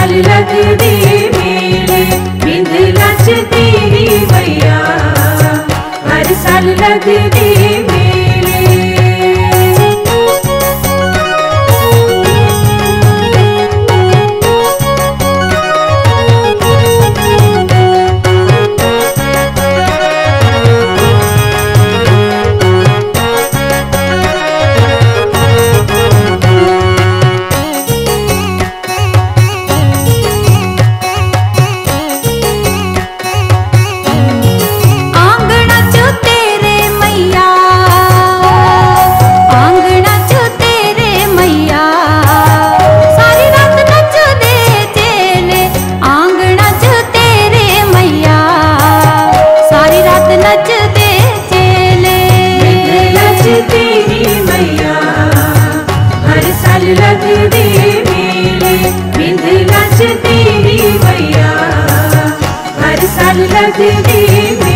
लाल रंग दे मैया। हर साल रंग मल्लत मैया हर साल देवे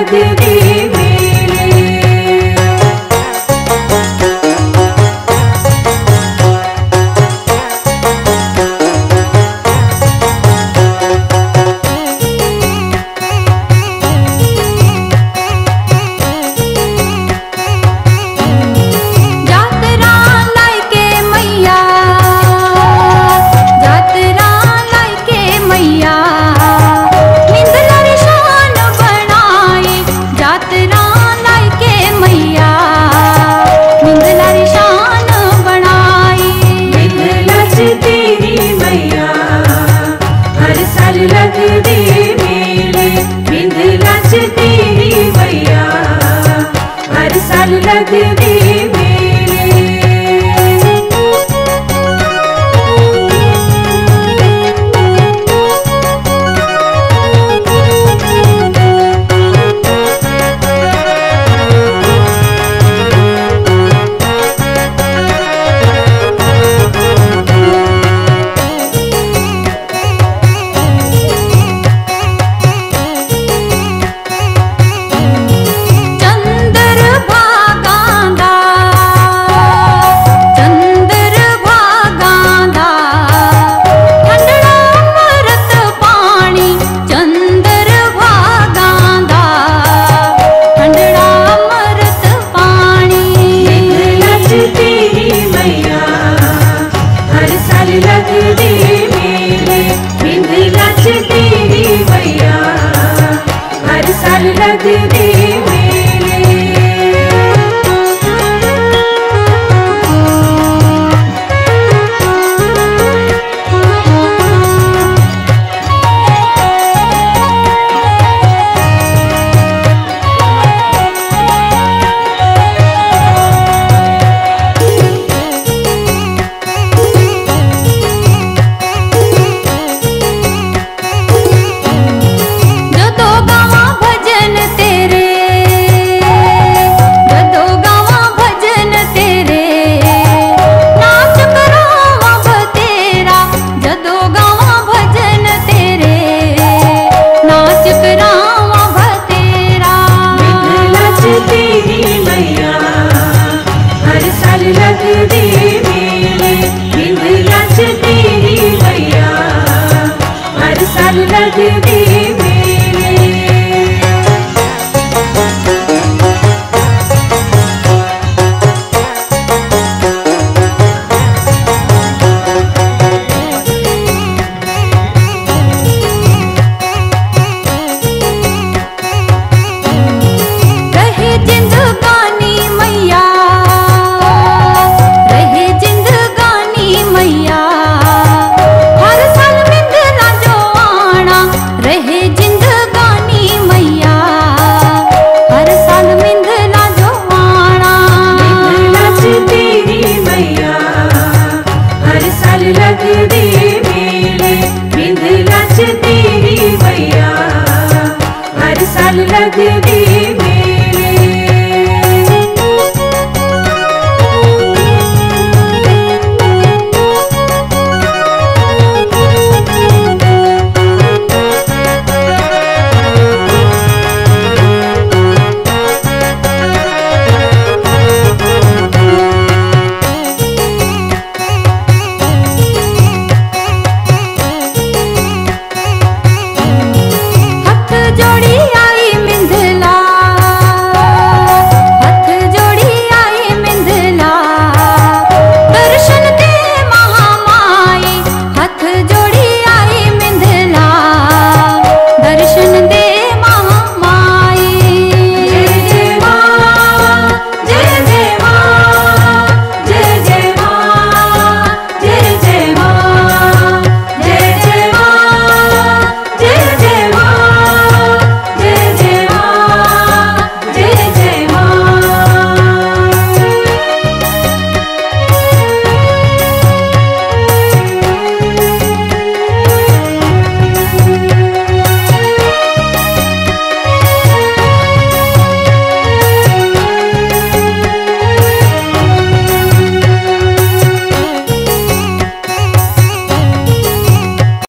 मदद दे जगदीश